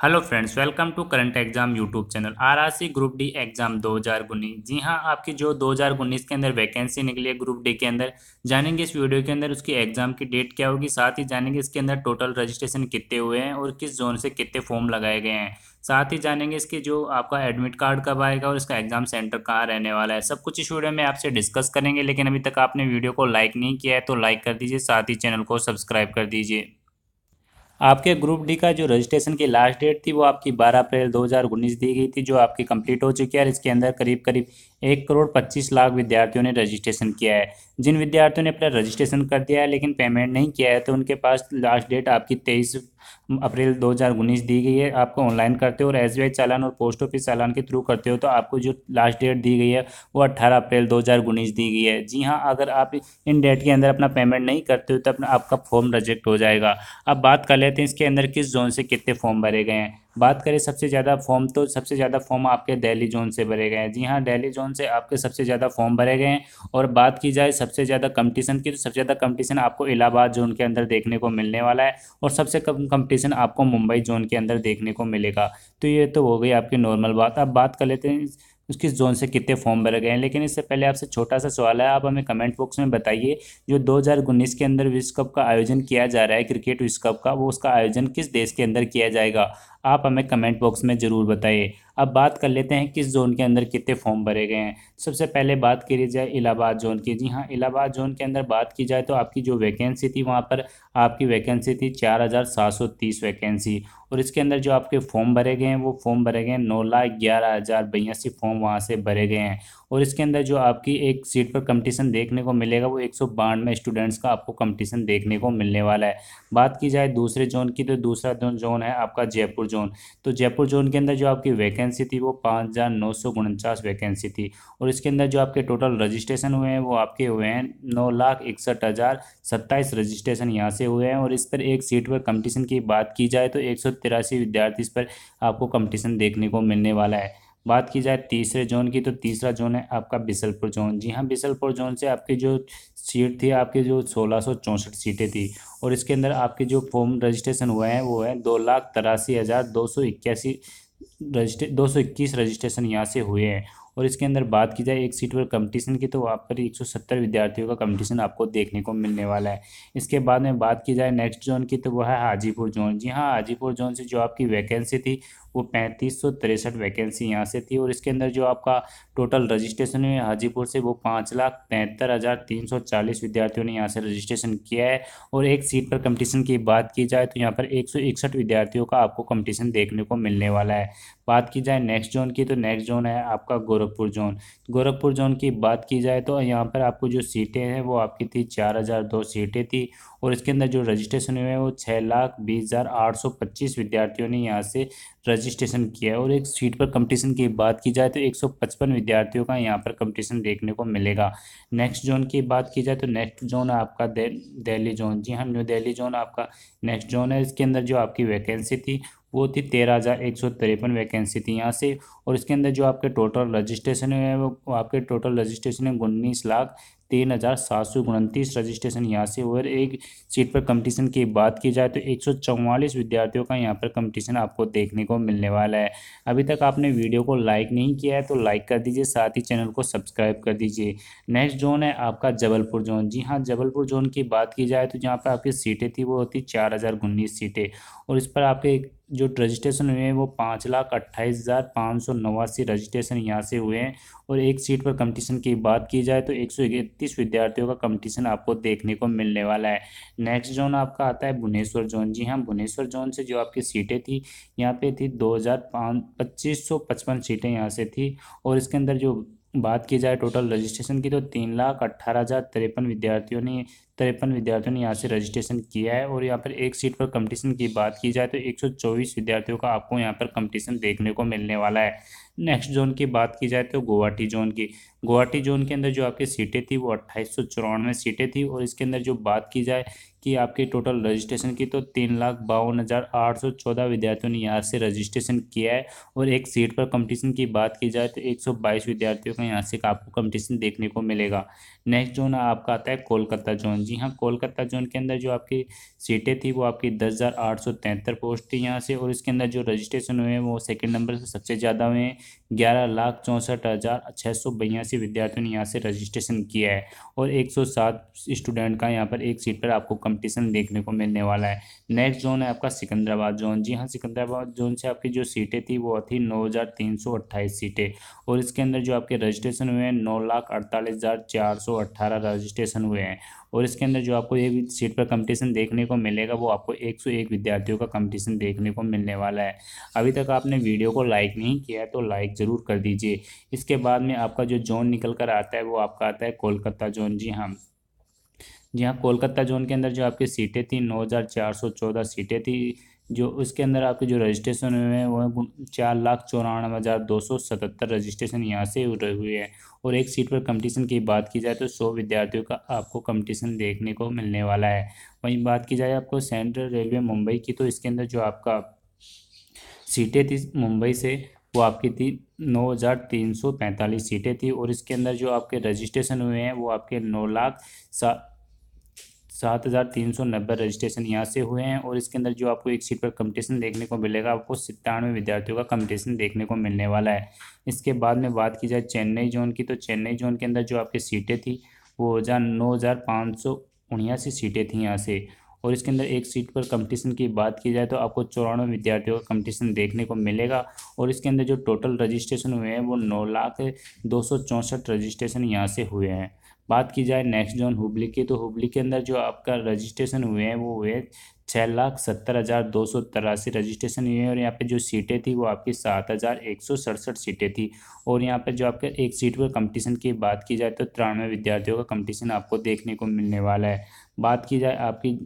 Hello friends welcome to current exam YouTube channel RRC group D exam दो हज़ार उन्नीस। जी हाँ, आपकी जो दो हज़ार उन्नीस के अंदर वैकेंसी निकली है ग्रुप डी के अंदर, जानेंगे इस वीडियो के अंदर उसकी एग्ज़ाम की डेट क्या होगी, साथ ही जानेंगे इसके अंदर टोटल रजिस्ट्रेशन कितने हुए हैं और किस जोन से कितने फॉर्म लगाए गए हैं। साथ ही जानेंगे इसके जो आपका एडमिट कार्ड कब आएगा और इसका एग्ज़ाम सेंटर कहाँ रहने वाला है। सब कुछ इस वीडियो में आपसे डिस्कस करेंगे, लेकिन अभी तक आपने वीडियो को लाइक नहीं किया है तो लाइक कर दीजिए, साथ ही चैनल को सब्सक्राइब कर दीजिए। आपके ग्रुप डी का जो रजिस्ट्रेशन की लास्ट डेट थी, वो आपकी 12 अप्रैल 2019 दी गई थी, जो आपकी कंप्लीट हो चुकी है और इसके अंदर करीब करीब एक करोड़ पच्चीस लाख विद्यार्थियों ने रजिस्ट्रेशन किया है। जिन विद्यार्थियों ने अपना रजिस्ट्रेशन कर दिया है, लेकिन पेमेंट नहीं किया है तो उनके पास लास्ट डेट आपकी तेईस अप्रैल दो हज़ार उन्नीस दी गई है। आपको ऑनलाइन करते हो और एस चालान और पोस्ट ऑफ़िस चालान के थ्रू करते हो तो आपको जो लास्ट डेट दी गई है, वो अट्ठारह अप्रैल दो हज़ार उन्नीस दी गई है। जी हाँ अगर आप इन डेट के अंदर अपना पेमेंट नहीं करते हो तो अपना आपका फॉर्म रिजेक्ट हो जाएगा। अब बात कर लेते हैं इसके अंदर किस जोन से कितने फॉर्म भरे गए हैं। बात करें सबसे ज़्यादा फॉर्म तो सबसे ज़्यादा फॉर्म आपके दिल्ली जोन से भरे गए हैं। जी हाँ दिल्ली जोन से आपके सबसे ज़्यादा फॉर्म भरे गए हैं। और बात की जाए सबसे ज़्यादा कंपटीशन की तो सबसे ज़्यादा कंपटीशन आपको इलाहाबाद जोन के अंदर देखने को मिलने वाला है और सबसे कम कंपटीशन आपको मुंबई जोन के अंदर देखने को मिलेगा। तो ये तो हो गई आपकी नॉर्मल बात। अब बात कर लेते हैं किस जोन से कितने फॉर्म भरे गए हैं। लेकिन इससे पहले आपसे छोटा सा सवाल है, आप हमें कमेंट बॉक्स में बताइए, जो 2019 के अंदर विश्व कप का आयोजन किया जा रहा है, क्रिकेट विश्व कप का, वो उसका आयोजन किस देश के अंदर किया जाएगा? आप हमें कमेंट बॉक्स में ज़रूर बताइए। अब बात कर लेते हैं किस जोन के अंदर कितने फॉर्म भरे गए हैं। सबसे पहले बात करी जाए इलाहाबाद जोन की। जी हाँ इलाहाबाद जोन के अंदर बात की जाए तो आपकी जो वैकेंसी थी वहाँ पर आपकी वैकेंसी थी चार हज़ार सात सौ तीस वैकेंसी और इसके अंदर जो आपके फॉर्म भरे गए हैं, वो फॉर्म भरे गए हैं नौ लाख ग्यारह हज़ार बयासी फॉर्म वहाँ से भरे गए हैं। और इसके अंदर जो आपकी एक सीट पर कंपटीशन देखने को मिलेगा, वो एक सौ बानवे स्टूडेंट्स का आपको कंपटीशन देखने को मिलने वाला है। बात की जाए दूसरे जोन की तो दूसरा जोन है आपका जयपुर जोन तो जयपुर जोन के अंदर जो आपकी वैकेंसी थी, वो पाँच हज़ार नौ सौ उनचास वैकेंसी थी। और इसके अंदर जो आपके टोटल रजिस्ट्रेशन हुए हैं, वो आपके हुए हैं नौ लाख इकसठ हज़ार सत्ताईस रजिस्ट्रेशन यहाँ से हुए हैं। और इस पर एक सीट पर कंपटीशन की बात की जाए तो एक सौ तिरासी विद्यार्थी इस पर आपको कंपटीशन देखने को मिलने वाला है। बात की जाए तीसरे जोन की तो तीसरा जोन है आपका बिसलपुर जोन। जी हाँ बिसलपुर जोन से आपकी जो सीट थी, आपकी जो सोलह सौ चौंसठ सीटें थी, और इसके अंदर आपके जो फॉर्म रजिस्ट्रेशन हुए हैं, वो है दो लाख तिरासी हज़ार दो सौ इक्यासी रजिस्ट्रे, दो सौ इक्कीस रजिस्ट्रेशन यहाँ से हुए हैं। और इसके अंदर बात की जाए एक सीट पर कंपटीशन की तो वहाँ पर एक सौ सत्तर विद्यार्थियों का कंपटीशन आपको देखने को मिलने वाला है। इसके बाद में बात की जाए नेक्स्ट जोन की तो वह है हाजीपुर जोन। जी हाँ हाजीपुर जोन से जो आपकी वैकेंसी थी वो पैंतीस सौ तिरसठ वैकेंसी यहाँ से थी और इसके अंदर जो आपका टोटल रजिस्ट्रेशन हुई हाजीपुर से वो पाँच लाख तिहत्तर हज़ार तीन सौ चालीस विद्यार्थियों ने यहाँ से रजिस्ट्रेशन किया है और एक सीट पर कंपटीशन की बात की जाए तो यहाँ पर एक सौ इकसठ विद्यार्थियों का आपको कंपटीशन देखने को मिलने वाला है। बात की जाए नेक्स्ट जोन की तो नेक्स्ट जोन है आपका गोरखपुर जोन गोरखपुर जोन की बात की जाए तो यहाँ पर आपको जो सीटें हैं वो आपकी थी चार हज़ार दो सीटें थी और इसके अंदर जो रजिस्ट्रेशन हुए हैं वो छः लाख बीस हज़ार आठ सौ पच्चीस विद्यार्थियों ने यहाँ से रजिस्ट्रेशन किया है। और एक सीट पर कंपटीशन की बात की जाए तो एक सौ पचपन विद्यार्थियों का यहाँ पर कंपटीशन देखने को मिलेगा। नेक्स्ट जोन की बात की जाए तो नेक्स्ट जोन है आपका दिल्ली जोन जी हाँ न्यू दिल्ली जोन आपका नेक्स्ट जोन है, इसके अंदर जो आपकी वैकेंसी थी, वो थी तेरह हज़ार एक सौ तिरपन वैकेंसी थी यहाँ से। और इसके अंदर जो आपके टोटल रजिस्ट्रेशन है, वो आपके टोटल रजिस्ट्रेशन है उन्नीस लाख तीन हज़ार सात सौ उनतीस रजिस्ट्रेशन यहाँ से हुए एक सीट पर कंपटीशन की बात की जाए तो एक सौ चौवालीस विद्यार्थियों का यहाँ पर कंपटीशन आपको देखने को मिलने वाला है। अभी तक आपने वीडियो को लाइक नहीं किया है तो लाइक कर दीजिए, साथ ही चैनल को सब्सक्राइब कर दीजिए। नेक्स्ट जोन है आपका जबलपुर जोन। जी हाँ जबलपुर जोन की बात की जाए तो जहाँ पर आपकी सीटें थी वो होती चार हज़ार उन्नीस सीटें और इस पर आपके जो रजिस्ट्रेशन हुए हैं वो पाँच लाख अट्ठाईस हज़ार पाँच सौ नवासी रजिस्ट्रेशन यहाँ से हुए हैं। और एक सीट पर कंपटीशन की बात की जाए तो एक सौ इकतीस विद्यार्थियों का कंपटीशन आपको देखने को मिलने वाला है। नेक्स्ट जोन आपका आता है भुवनेश्वर जोन। जी हाँ भुवनेश्वर जोन से जो आपकी सीटें थी, यहाँ पे थी दो हज़ार पाँच, पच्चीस सौ पचपन सीटें यहाँ से थी। और इसके अंदर जो बात की जाए टोटल रजिस्ट्रेशन की तो तीन लाख अट्ठारह हज़ार तिरपन विद्यार्थियों ने तिरपन विद्यार्थियों ने यहाँ से रजिस्ट्रेशन किया है और यहाँ पर एक सीट पर कंपटीशन की बात की जाए तो एक सौ चौबीस विद्यार्थियों का आपको यहाँ पर कंपटीशन देखने को मिलने वाला है। नेक्स्ट जोन की बात की जाए तो गुवाहाटी जोन की। गुवाहाटी जोन के अंदर जो आपकी सीटें थी वो अट्ठाईस सीटें थी और इसके अंदर जो बात की जाए कि आपकी टोटल रजिस्ट्रेशन की तो तीन लाख बावन हज़ार आठ सौ चौदह विद्यार्थियों ने यहाँ से रजिस्ट्रेशन किया है और एक सीट पर कंपटीशन की बात की जाए तो एक सौ बाईस विद्यार्थियों का यहाँ से आपको कंपटीशन देखने को मिलेगा। नेक्स्ट जोन आपका आता है कोलकाता जोन। जी हाँ कोलकाता जोन के अंदर जो आपकी सीटें थी, वो आपकी दस हज़ार आठ सौ तिहत्तर पोस्ट थी यहाँ से, और इसके अंदर जो रजिस्ट्रेशन हुए हैं, वो सेकेंड नंबर से सबसे ज़्यादा हुए हैं। ग्यारह लाख चौंसठ हज़ार छः सौ बयासी विद्यार्थियों ने यहाँ से रजिस्ट्रेशन किया है, और एक सौ सात स्टूडेंट का यहाँ पर एक सीट पर आपको कंपटीशन देखने को मिलने वाला है। नेक्स्ट जोन है आपका सिकंदराबाद जोन जी हाँ सिकंदराबाद जोन से आपकी जो सीटें थी, वो थी नौ हज़ार तीन सौ अट्ठाईस सीटें, और इसके अंदर जो आपके रजिस्ट्रेशन हुए हैं, नौ लाख अड़तालीस हज़ार चार सौ अट्ठारह रजिस्ट्रेशन हुए हैं। और इसके अंदर जो आपको एक सीट पर कंपटीशन देखने को मिलेगा, वो आपको एक सौ एक विद्यार्थियों का कंपटीशन देखने को मिलने वाला है। अभी तक आपने वीडियो को लाइक नहीं किया है तो लाइक ज़रूर कर दीजिए। इसके बाद में आपका जो जोन निकल कर आता है, वो आपका आता है कोलकाता जोन जी हाँ। जी हाँ कोलकाता जोन के अंदर जो आपकी सीटें थी, नौ हज़ार चार सौ चौदह सीटें थी। जो उसके अंदर आपके जो रजिस्ट्रेशन हुए हैं, वो चार लाख चौरानवे हज़ार दो सौ सतहत्तर रजिस्ट्रेशन यहाँ से हुए हैं। और एक सीट पर कंपटीशन की बात की जाए तो सौ विद्यार्थियों का आपको कंपटीशन देखने को मिलने वाला है। वहीं बात की जाए आपको सेंट्रल रेलवे मुंबई की तो इसके अंदर जो आपका सीटें थी मुंबई से, वो आपकी थी नौ हज़ार तीन सौ पैंतालीस सीटें थी। और इसके अंदर जो आपके रजिस्ट्रेशन हुए हैं, वो आपके नौ लाख सा सात हज़ार तीन सौ नब्बे रजिस्ट्रेशन यहाँ से हुए हैं और इसके अंदर जो आपको एक सीट पर कंपटीशन देखने को मिलेगा, आपको सत्तानवे विद्यार्थियों का कंपटीशन देखने को मिलने वाला है। इसके बाद में बात की जाए चेन्नई जोन की तो चेन्नई जोन के अंदर जो आपकी सीटें थी, वो हज़ार नौ हज़ार पाँच सौ उन्यासी सीटें थी यहाँ से। और इसके अंदर एक सीट पर कंपटीशन की बात की जाए तो आपको चौरानवे विद्यार्थियों का कंपटीशन देखने को मिलेगा। और इसके अंदर जो टोटल रजिस्ट्रेशन हुए हैं, वो नौ लाख दो सौ चौंसठ रजिस्ट्रेशन यहाँ से हुए हैं। बात की जाए नेक्स्ट जोन हुबली की तो हुबली के अंदर जो आपका रजिस्ट्रेशन हुए हैं, वो हुए छः लाख सत्तर हज़ार दो सौ तिरासी रजिस्ट्रेशन हुए हैं, और यहाँ पे जो सीटें थी वो आपकी सात हज़ार एक सौ सड़सठ सीटें थी। और यहाँ पे जो आपके एक सीट पर कंपटीशन की बात की जाए तो तिरानवे विद्यार्थियों का कंपटीशन आपको देखने को मिलने वाला है। बात की जाए आपकी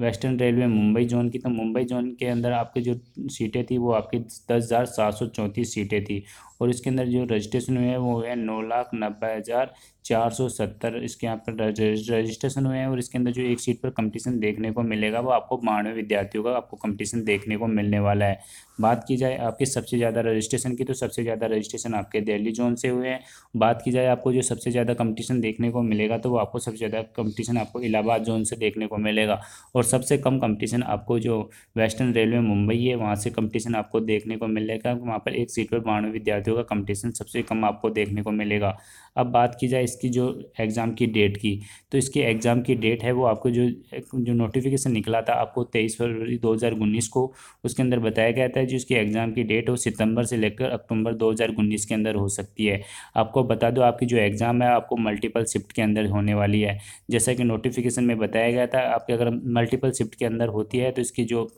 वेस्टर्न रेलवे मुंबई जोन की तो मुंबई जोन के अंदर आपकी जो सीटें थी, वो आपकी दस हज़ार सात सौ चौंतीस सीटें थी। और इसके अंदर जो रजिस्ट्रेशन हुए हैं वो है नौ लाख नब्बे हज़ार चार सौ सत्तर। इसके यहाँ पर रजिस्ट्रेशन हुए हैं और इसके अंदर जो एक सीट पर कंपटीशन देखने को मिलेगा, वो आपको बानवे विद्यार्थियों का आपको कंपटीशन देखने को मिलने वाला है। बात की जाए आपके सबसे ज़्यादा रजिस्ट्रेशन की तो सबसे ज़्यादा रजिस्ट्रेशन आपके दिल्ली जोन से हुए हैं। बात की जाए आपको जो सबसे ज़्यादा कंपटीशन देखने को मिलेगा तो वो आपको सबसे ज़्यादा कंपटीशन आपको इलाहाबाद जोन से देखने को मिलेगा। और सबसे कम कंपटीशन आपको जो वेस्टर्न रेलवे मुंबई है, वहाँ से कंपटीशन आपको देखने को मिलेगा। वहाँ पर एक सीट पर बानवे विद्यार्थियों का कंपटीशन सबसे कम आपको देखने को मिलेगा। अब बात की जाए इसकी जो एग्ज़ाम की डेट की तो इसकी एग्ज़ाम की डेट है वो आपको जो जो नोटिफिकेशन निकला था आपको तेईस फरवरी दो हज़ार उन्नीस को, उसके अंदर बताया गया था जो इसकी एग्ज़ाम की डेट वो सितंबर से लेकर अक्टूबर दो हज़ार उन्नीस के अंदर हो सकती है। आपको बता दो आपकी जो एग्ज़ाम है आपको मल्टीपल शिफ्ट के अंदर होने वाली है। जैसा कि नोटिफिकेशन में बताया गया था, आपके अगर मल्टीपल शिफ्ट के अंदर होती है तो इसकी जो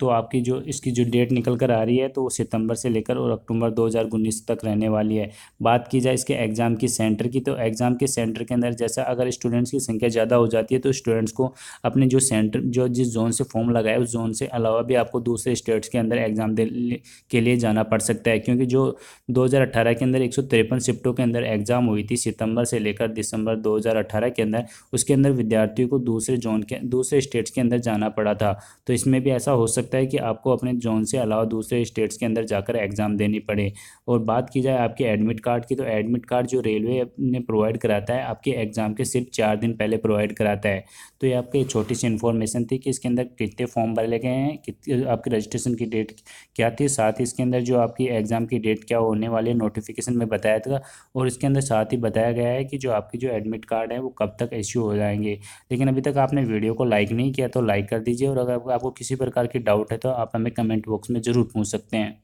तो आपकी जो, इसकी जो डेट निकल कर आ रही है तो वो सितंबर से लेकर और अक्टूबर दो हज़ार उन्नीस तक रहने वाली है। बात की जाए इसके एग्ज़ाम की सेंटर की तो एग्ज़ाम के सेंटर के अंदर जैसा अगर स्टूडेंट्स की संख्या ज़्यादा हो जाती है तो स्टूडेंट्स को अपने जो सेंटर, जो जिस जोन से फॉर्म लगाए उस जोन से अलावा भी आपको दूसरे स्टेट्स के अंदर एग्ज़ाम दे के लिए जाना पड़ सकता है। क्योंकि जो दो के अंदर एक सौ तिरपन शिफ्टों के अंदर एग्ज़ाम हुई थी, सितंबर से लेकर दिसंबर दो हज़ार अठारह के अंदर, उसके अंदर विद्यार्थियों को दूसरे जोन के, दूसरे स्टेट्स के अंदर जाना पड़ा था। तो इसमें भी ऐसा हो सकता है कि आपको अपने जोन से अलावा दूसरे स्टेट्स के अंदर जाकर एग्ज़ाम देनी पड़े। और बात की जाए आपके एडमिट कार्ड की तो एडमिट कार्ड जो रेलवे ने प्रोवाइड कराता है, आपके एग्ज़ाम के सिर्फ़ चार दिन पहले प्रोवाइड कराता है। तो ये आपकी छोटी सी इन्फॉर्मेशन थी कि इसके अंदर कितने फॉर्म भरे गए हैं आपकी रजिस्ट्रेशन की डेट क्या थी, साथ ही इसके अंदर जो आपकी एग्ज़ाम की डेट क्या होने वाली है नोटिफिकेशन में बताया था। और इसके अंदर साथ ही बताया गया है कि जो आपकी जो एडमिट कार्ड है, वो कब तक इश्यू हो जाएँगे। लेकिन अभी तक आपने वीडियो को लाइक नहीं किया तो लाइक कर दीजिए। और अगर आपको किसी प्रकार की डाउट है तो आप हमें कमेंट बॉक्स में ज़रूर पूछ सकते हैं।